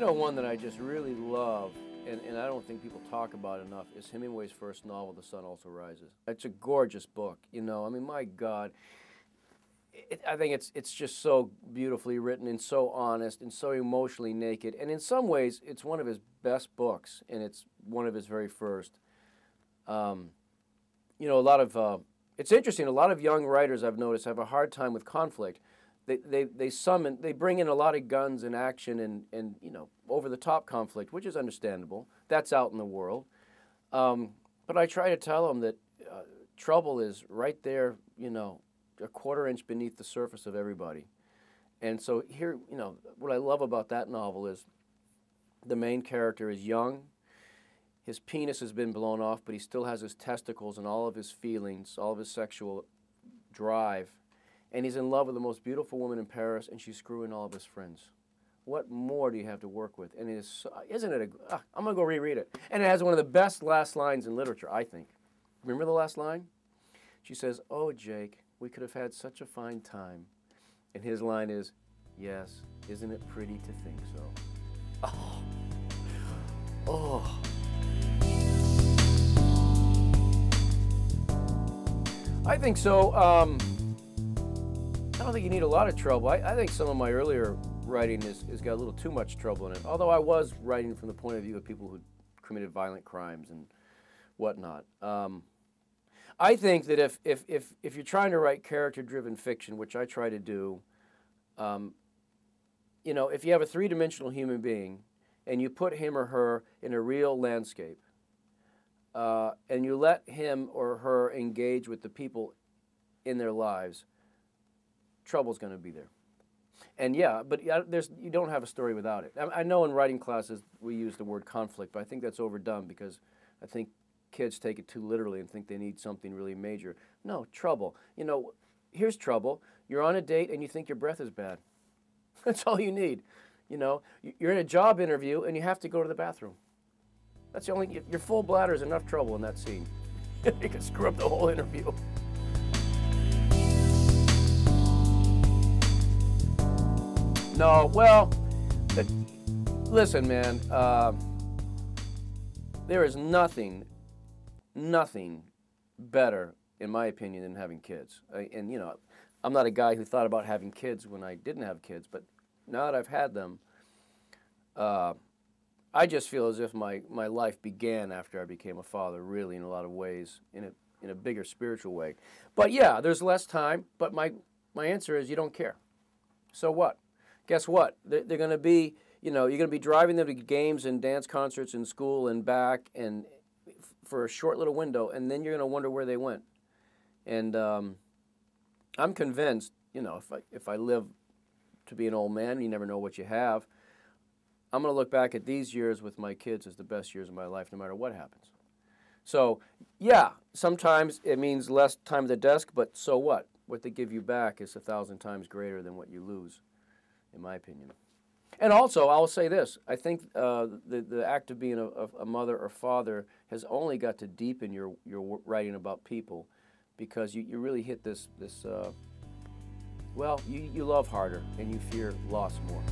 You know, one that I just really love, and, and I don't think people talk about enough, is Hemingway's first novel, The Sun Also Rises. It's a gorgeous book, you know. I mean, my God. It, I think it's it's just so beautifully written and so honest and so emotionally naked. And in some ways, it's one of his best books, and it's one of his very first. Um, you know, a lot of uh, it's interesting. A lot of young writers I've noticed have a hard time with conflict. They, they, they summon, they bring in a lot of guns and action and, and you know, over the top conflict, which is understandable. That's out in the world. Um, but I try to tell them that uh, trouble is right there, you know, a quarter inch beneath the surface of everybody. And so here, you know, what I love about that novel is the main character is young. His penis has been blown off, but he still has his testicles and all of his feelings, all of his sexual drive. And he's in love with the most beautiful woman in Paris, and she's screwing all of his friends. What more do you have to work with? And it is, isn't it? A, ah, I'm gonna go reread it. And it has one of the best last lines in literature, I think. Remember the last line? She says, "Oh, Jake, we could have had such a fine time." And his line is, "Yes, isn't it pretty to think so?" Oh, oh. I think so. Um, I don't think you need a lot of trouble. I, I think some of my earlier writing has, got a little too much trouble in it. Although I was writing from the point of view of people who committed violent crimes and whatnot. Um, I think that if, if, if, if you're trying to write character-driven fiction, which I try to do, um, you know, if you have a three-dimensional human being and you put him or her in a real landscape, uh, and you let him or her engage with the people in their lives, trouble's going to be there. And yeah, but there's, you don't have a story without it. I, know in writing classes we use the word conflict, but I think that's overdone because I think kids take it too literally and think they need something really major. No, trouble. You know, here's trouble. You're on a date and you think your breath is bad. That's all you need. You know, you're in a job interview and you have to go to the bathroom. That's the only, your full bladder is enough trouble in that scene. you can screw up the whole interview. No, well, listen, man. Uh, there is nothing, nothing better, in my opinion, than having kids. I, and you know, I'm not a guy who thought about having kids when I didn't have kids, but now that I've had them, uh, I just feel as if my, my life began after I became a father, really, in a lot of ways, in a, in a bigger spiritual way. But yeah, there's less time, but my, my answer is you don't care. So what? Guess what? They're, they're going to be, you know, you're going to be driving them to games and dance concerts in school and back and for a short little window, and then you're going to wonder where they went. And um, I'm convinced, you know, if I, if I live to be an old man, you never know what you have – I'm going to look back at these years with my kids as the best years of my life, no matter what happens. So, yeah, sometimes it means less time at the desk, but so what? What they give you back is a thousand times greater than what you lose, in my opinion. And also, I'll say this: I think uh, the the act of being a, a, mother or father has only got to deepen your your writing about people, because you, you really hit this this. Uh, well, you, you love harder and you fear loss more.